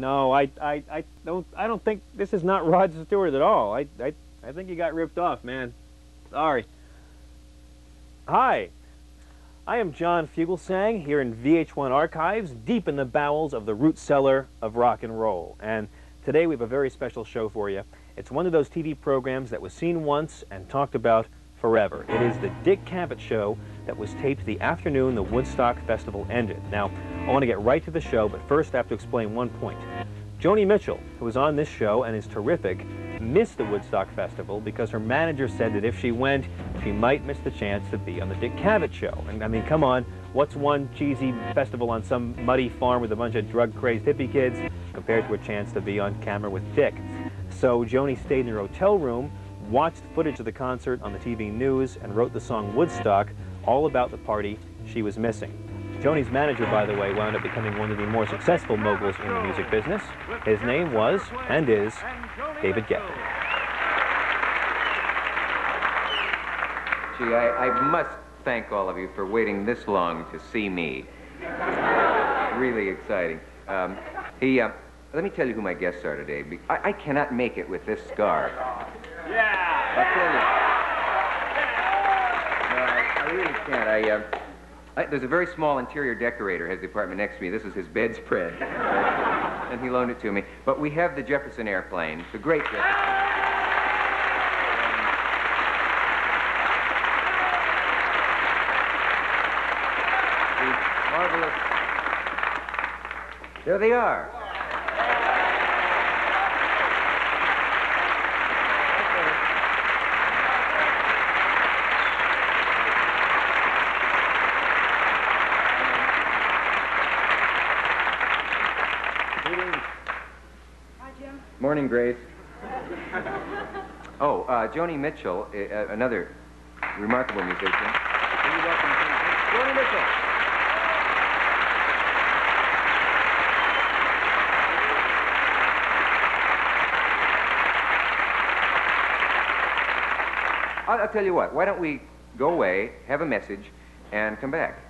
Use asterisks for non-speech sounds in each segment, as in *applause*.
No, I, I, I don't, I don't think this is not Rod Stewart at all. I, I, I think you got ripped off, man. Sorry. Hi, I am John Fugelsang here in VH1 Archives, deep in the bowels of the root cellar of rock and roll. And today we have a very special show for you. It's one of those TV programs that was seen once and talked about forever. It is the Dick Cavett Show that was taped the afternoon the Woodstock Festival ended. Now, I want to get right to the show, but first I have to explain one point. Joni Mitchell, who was on this show and is terrific, missed the Woodstock Festival because her manager said that if she went, she might miss the chance to be on the Dick Cavett Show. And I mean, come on, what's one cheesy festival on some muddy farm with a bunch of drug-crazed hippie kids compared to a chance to be on camera with Dick? So Joni stayed in her hotel room, watched footage of the concert on the TV news, and wrote the song Woodstock, all about the party she was missing. Joni's manager, by the way, wound up becoming one of the more successful moguls in the music business. His name was, and is, David Geffen. Gee, I, I must thank all of you for waiting this long to see me. really exciting. Um, he, uh, let me tell you who my guests are today. I, I cannot make it with this scar. Yeah! I'll tell you. No, I, I really can't. I, uh, I, there's a very small interior decorator has the apartment next to me. This is his bedspread. *laughs* and he loaned it to me. But we have the Jefferson airplane, the great Jefferson. *laughs* marvelous. There they are. Morning, Grace. oh, uh, Joni Mitchell, uh, another remarkable musician. Joni Mitchell. I'll, I'll, tell you what, why don't we go away, have a message, and come back?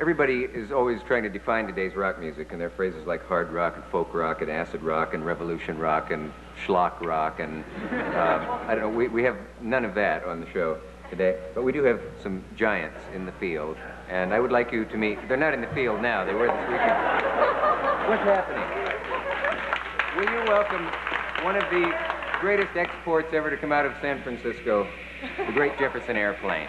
Everybody is always trying to define today's rock music, and there are phrases like hard rock and folk rock and acid rock and revolution rock and schlock rock and uh, I don't know. We, we have none of that on the show today, but we do have some giants in the field, and I would like you to meet. They're not in the field now. They were this weekend. What's happening? Will you welcome one of the greatest exports ever to come out of San Francisco, the great Jefferson Airplane?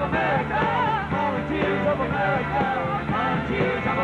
America, volunteers of America, volunteers of America.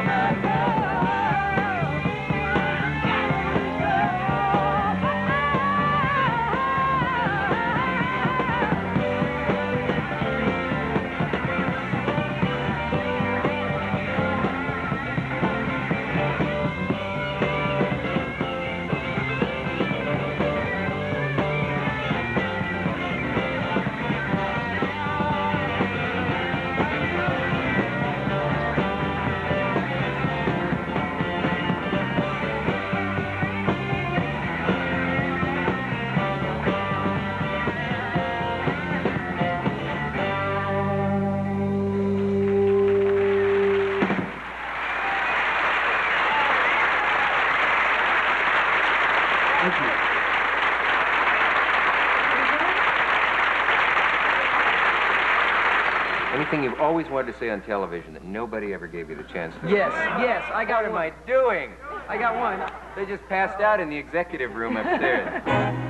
Always wanted to say on television that nobody ever gave you the chance to. Yes, yes, I got What am one. I doing? I got one. They just passed out in the executive room upstairs. *laughs*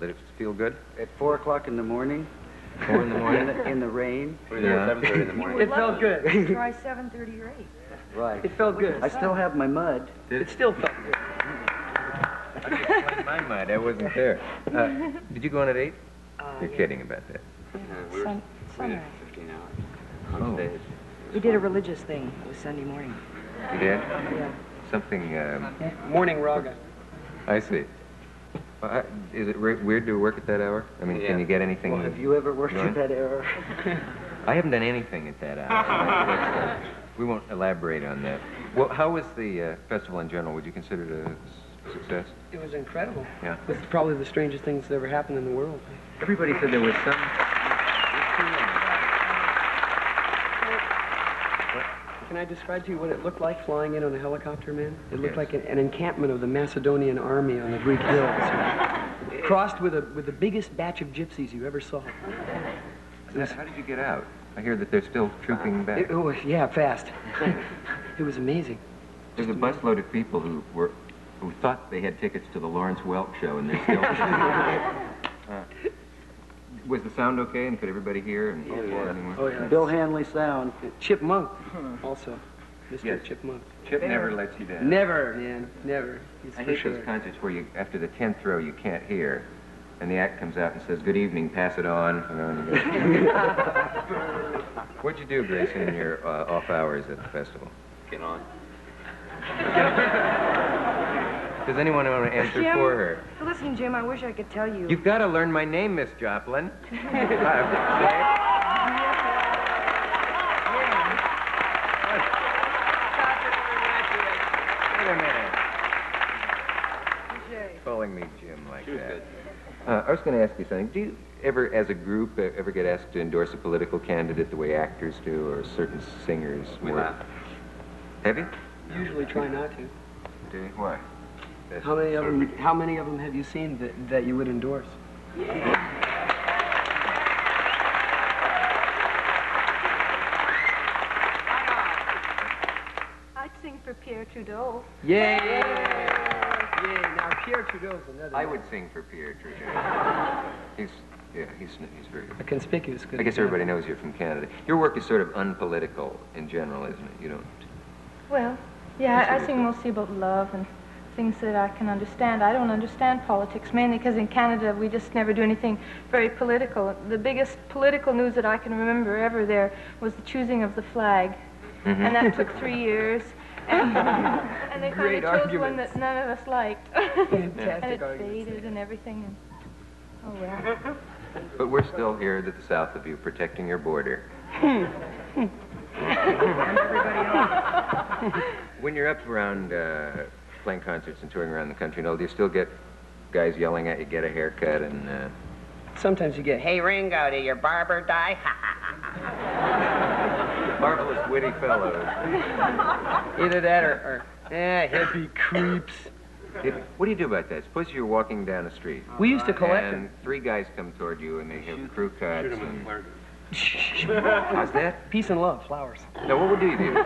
Did it feel good? At four o'clock in the morning, Four in the in morning? the, in the rain. *laughs* Yeah. in the *laughs* morning. It felt good. Try 7:30 or 8. Right. It felt good. I still have my mud. Did It still felt good. I just my mud. I wasn't there. Uh, did you go on at eight? You're kidding about that. Sun, sunrise. Fifteen hours on Oh. stage. We did a religious thing. It was Sunday morning. You did? Yeah. Something, um, Morning raga. I see. Well, I- Is it re- weird to work at that hour? I mean, can you get anything? Well, have you ever worked at that hour? I haven't done anything at that hour. Uh, *laughs* we won't elaborate on that. Well, how was the uh, festival in general? Would you consider it a s- success? It was incredible. Yeah. It was probably the strangest thing that's ever happened in the world. Everybody said there was some. Can I describe to you what it looked like flying in on a helicopter, man? It looked Yes. like an, an encampment of the Macedonian army on the Greek hills, crossed with a with the biggest batch of gypsies you ever saw. How did you get out? I hear that they're still trooping back. It, it was yeah, fast. *laughs* it was amazing. There's a busload of people who were who thought they had tickets to the Lawrence Welk show, and they're still. Uh, was the sound okay, and could everybody hear? And anyway? Oh yeah. Bill Hanley sound. Chip Monck, *laughs* also, Mr. Yes. Chip Monck. Chip never lets you down. Never, man, never. He's I for hate those sure. concerts where you, after the tenth row, you can't hear, and the act comes out and says, "Good evening, pass it on." You know, and you go- *laughs* What'd you do, Grayson, in your uh, off hours at the festival? Get on. *laughs* Does anyone want to answer Jim, for her? Listen, Jim, I wish I could tell you. You've got to learn my name, Miss Joplin. *laughs* *laughs* Wait a minute. Calling me Jim like She was that. Uh, I was going to ask you something. Do you ever, as a group, uh, ever get asked to endorse a political candidate the way actors do, or certain singers? We work? laugh. Have you? Usually try not to. Do you? Why? That's How many of sort them? How many of them have you seen that, that you would endorse? I'd sing for Pierre Trudeau. Yay! Yay! Now Pierre Trudeau's another. I one. would sing for Pierre Trudeau. *laughs* he's, yeah, he's, he's very good. a conspicuous good. I guess everybody knows you're from Canada. Your work is sort of unpolitical in general, isn't it? You don't. Well, yeah, I, I sing mostly about love and things that I can understand. I don't understand politics, mainly because in Canada we just never do anything very political. The biggest political news that I can remember ever there was the choosing of the flag. And that took three *laughs* years. And, and they finally Great chose one that none of us liked. *laughs* and Fantastic it arguments. faded and everything. And, oh, well. But we're still here to the south of you, protecting your border. *laughs* when you're up around uh, playing concerts and touring around the country, and all, do you still get guys yelling at you, get a haircut, and uh, Sometimes you get, hey Ringo, did your barber die? *laughs* marvelous witty fellows? Either that or, or eh, hippie creeps. It- what do you do about that? Suppose you're walking down the street. We used to collect and them. three guys come toward you, and they have crew cuts. Shoot him with And, flare gun. How's that? Peace and love, flowers. Now, what would you do?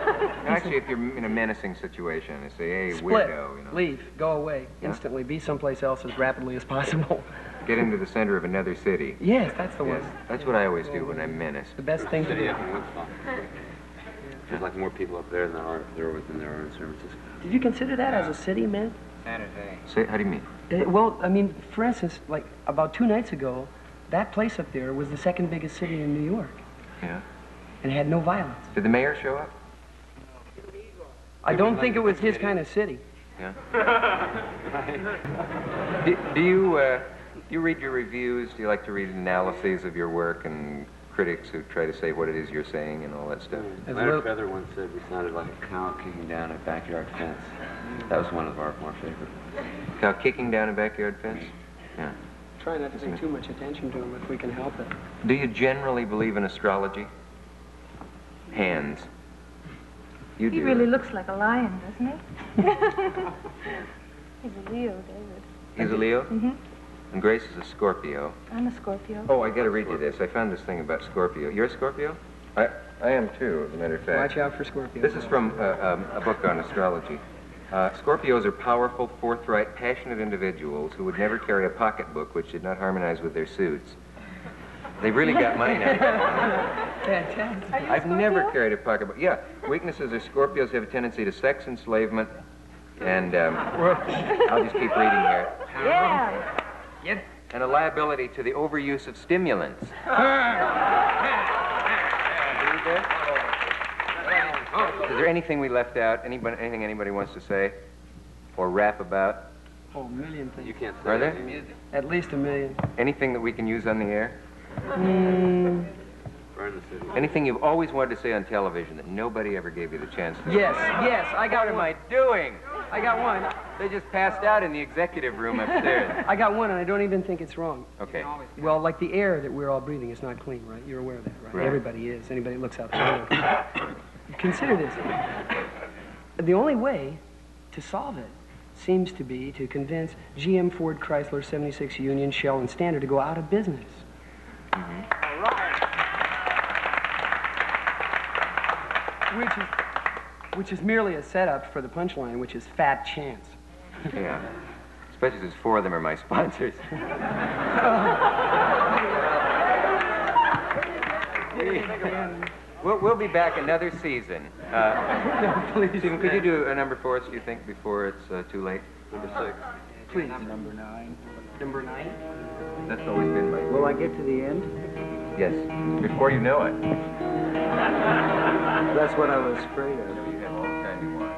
Actually, if you're in a menacing situation, they say, "Hey, Split, weirdo," you know, leave, go away, Yeah. instantly, be someplace else as rapidly as possible. *laughs* get into the center of another city. yes, that's the Yes, one. that's what I always do when I'm menaced. The best thing to City do. up in Woodstock. There's like more people up there than there are there are within there are in San Francisco. Did you consider that as a city, man? Say, how do you mean? Uh, well, I mean, for instance, like about two nights ago, that place up there was the second biggest city in New York Yeah. and had no violence. Did the mayor show up? No. I don't think it was his kind of city. Yeah. *laughs* do, do you uh, you read your reviews? Do you like to read analyses of your work and critics who try to say what it is you're saying and all that stuff? As Leonard little- Feather once said we sounded like a cow kicking down a backyard fence. That was one of our more favorite. Cow kicking down a backyard fence? Yeah. Try not to pay too much attention to him if we can help it. Do you generally believe in astrology? Hands. You do. He really looks like a lion, doesn't he? *laughs* He's a Leo, David. He's a Leo? Mm hmm And Grace is a Scorpio. I'm a Scorpio. Oh, I got to read you this. I found this thing about Scorpio. You're a Scorpio? I, I am too, as a matter of fact. Watch out for Scorpio. This is from uh, um, a book on astrology. Uh, Scorpios are powerful, forthright, passionate individuals who would never carry a pocketbook which did not harmonize with their suits. They've really got mine out. Fantastic. Are you a I've never carried a pocketbook. Yeah, weaknesses are Scorpios have a tendency to sex enslavement, and um, I'll just keep reading here. Yeah. And a liability to the overuse of stimulants. *laughs* Is there anything we left out? Anybody, anything anybody wants to say or rap about? Oh, a million things. You can't say Are there? anything. At least a million. Anything that we can use on the air? Mm, Burn the city. Anything you've always wanted to say on television that nobody ever gave you the chance to? yes, yes, I got What am one. I doing? I got one. They just passed out in the executive room upstairs. *laughs* I got one, and I don't even think it's wrong. Okay. Well, like the air that we're all breathing is not clean, right? You're aware of that, right? Right. Everybody is. Anybody that looks out the window. *coughs* Consider this. The only way to solve it seems to be to convince GM, Ford, Chrysler, 76 Union, Shell, and Standard to go out of business. Mm-hmm. Which is, which is merely a setup for the punchline, which is fat chance. Yeah. Especially since four of them are my sponsors. *laughs* *laughs* we'll, we'll be back another season. Uh, Stephen, could you do a number for us, do you think, before it's uh, too late? Number six. Please. Number nine. Number nine. That's always been my. Will I get to the end? Yes, before you know it. *laughs* That's what I was afraid of. You have all the time you want.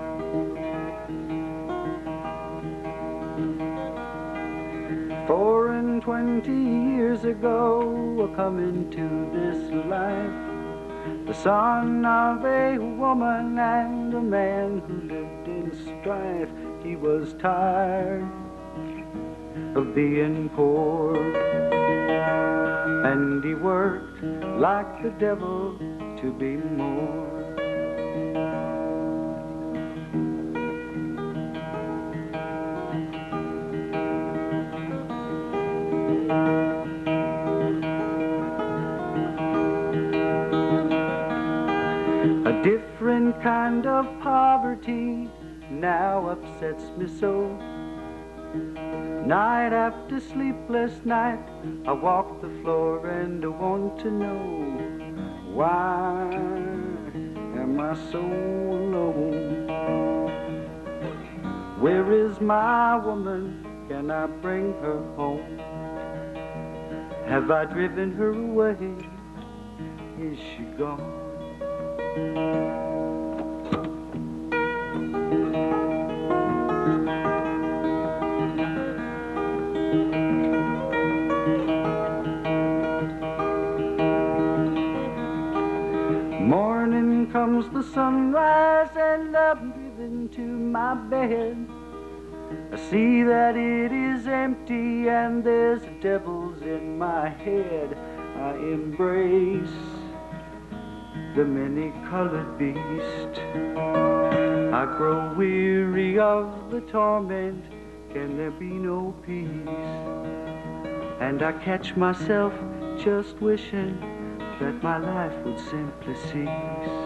Four and twenty years ago, I come into this life. The son of a woman and a man who lived in strife. He was tired of being poor. And he worked like the devil to be more. Different kind of poverty now upsets me so. Night after sleepless night, I walk the floor and I want to know why am I so alone? Where is my woman? Can I bring her home? Have I driven her away? Is she gone? Comes the sunrise and I'm driven to my bed. I see that it is empty and there's devils in my head. I embrace the many-colored beast. I grow weary of the torment. Can there be no peace? And I catch myself just wishing that my life would simply cease.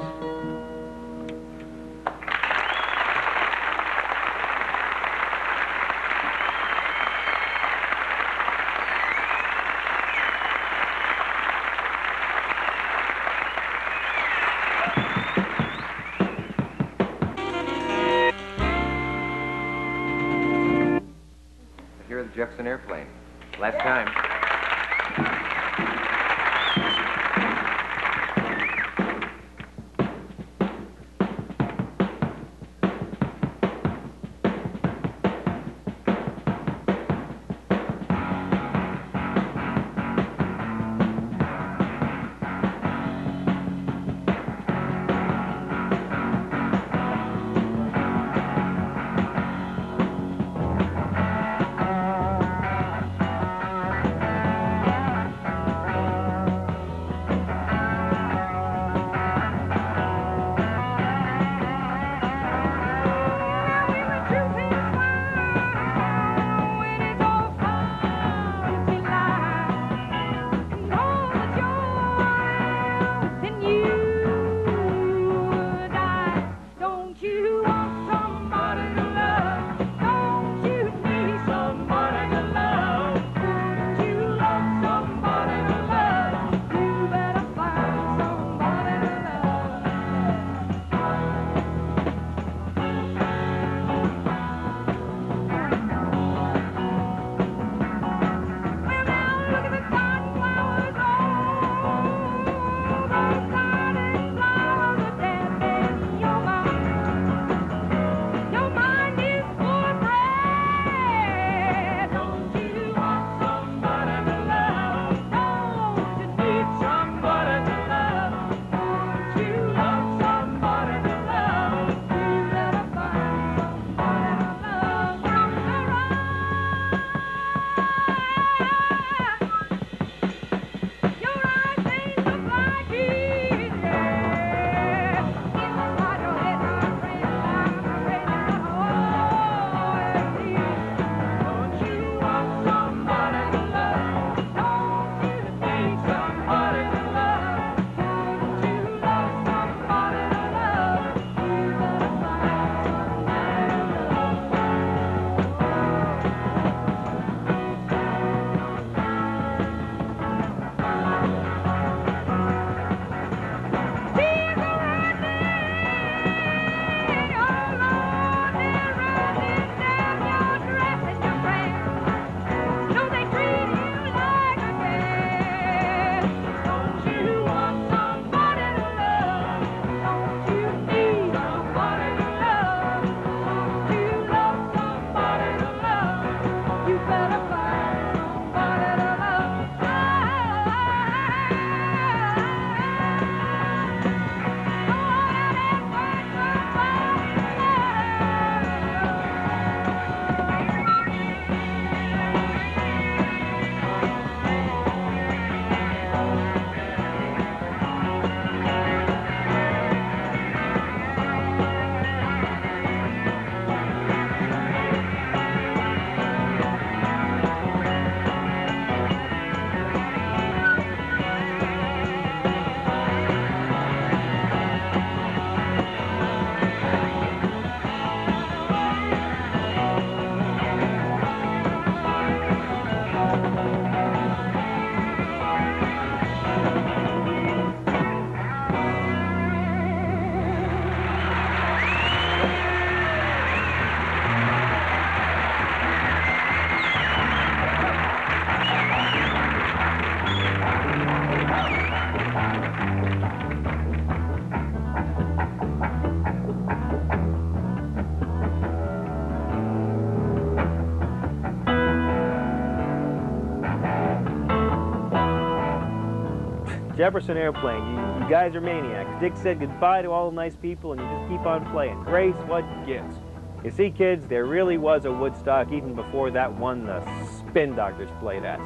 Jefferson Airplane. You, you guys are maniacs. Dick said goodbye to all the nice people, and you just keep on playing. Grace, what gives? You see, kids, there really was a Woodstock even before that one the Spin Doctors played at.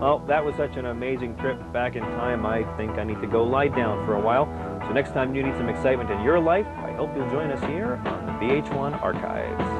Well, that was such an amazing trip back in time, I think I need to go lie down for a while. So next time you need some excitement in your life, I hope you'll join us here on the VH1 Archives.